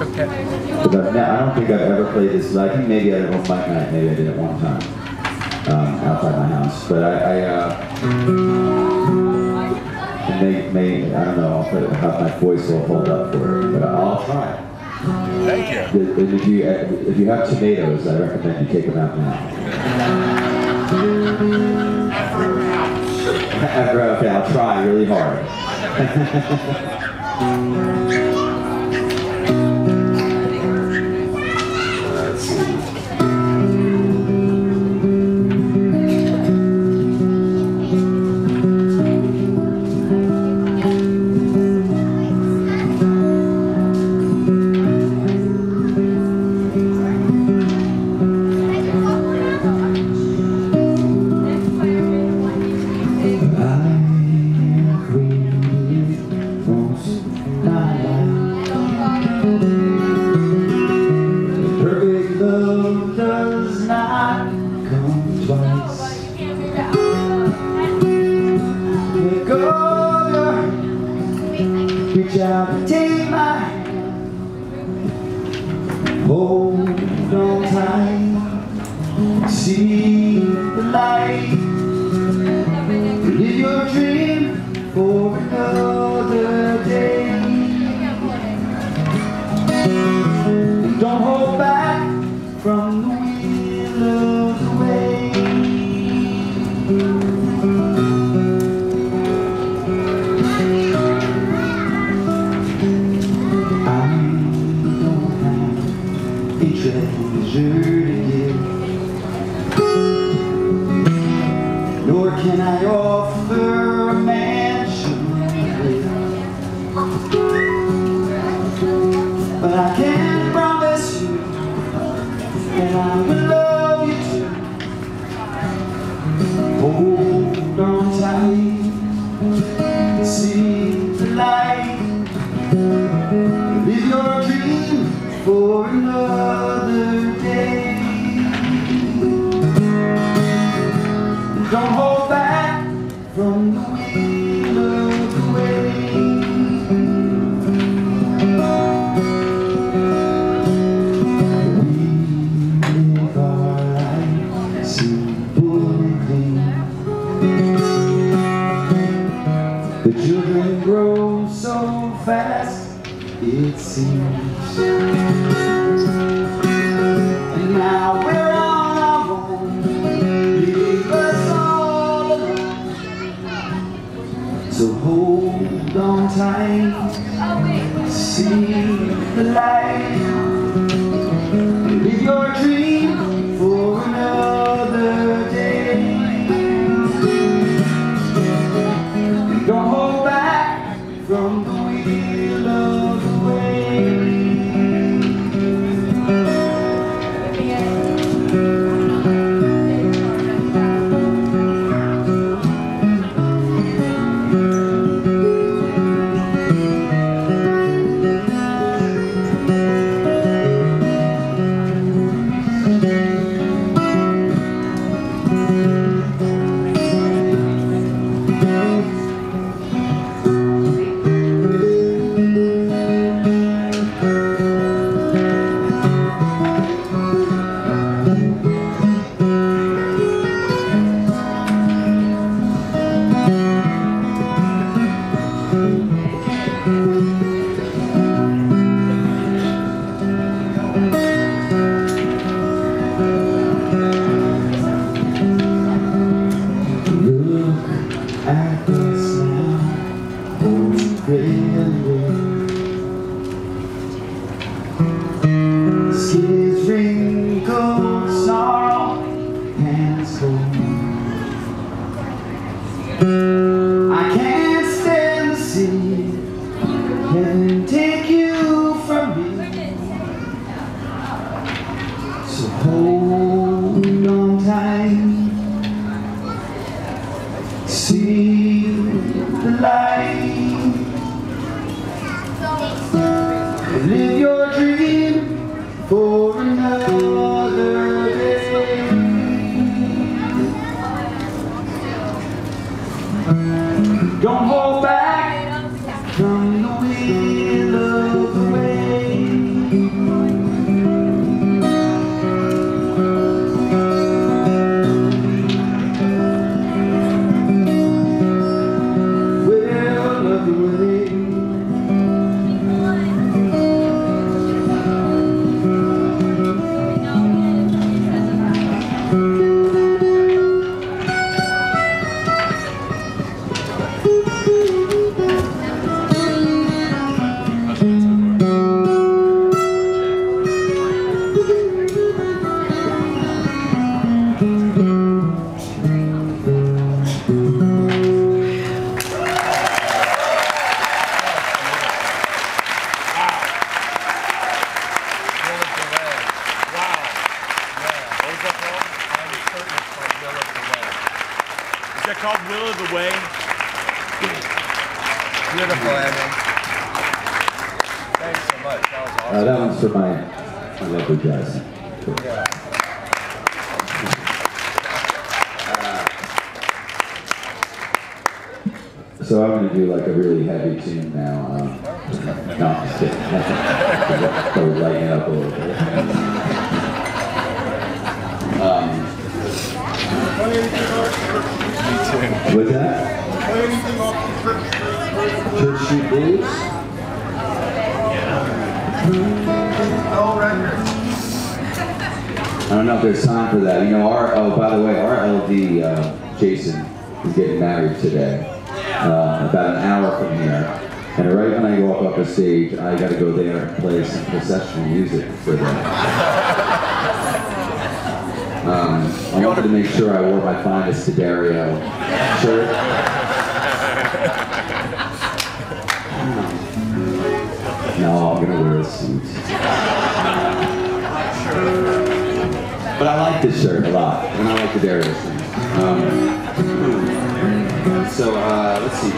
Okay. But I don't think I've ever played this. I think maybe at an open mic night, maybe I did it one time um, outside my house. But I, I uh, may, may, I don't know if, how my voice will hold up for it, but I'll try. Thank you. And If you, if you have tomatoes, I recommend you take them out now. After, okay, I'll try really hard. reach out and take my. Hold on tight, see the light. Nor can I offer a mansion. But I can that I will love you too. Hold on tight, see the light. Live your dream for another The children grow so fast, it seems. And now we're on our own, all alone. So hold on tight, see the light. Live your dream Skids Live your dream for another day. Don't hold called Will of the Way. Beautiful, Andy. Thanks so much. That was Uh, that one's for my, my lovely guys. Yeah. So I'm gonna do like a really heavy tune now. Um, no, I'm just kidding. Go lighten it up a little bit. What's that? Church Street Blues? I don't know if there's time for that. You know, our oh by the way, our LD uh, Jason is getting married today, uh, about an hour from here. And right when I walk off the stage, I got to go there and play some processional music for them. Um, I wanted to make sure I wore my finest Dario shirt. No, I'm gonna wear a suit. But I like this shirt a lot, and I like the Darius. Um, so uh, let's see.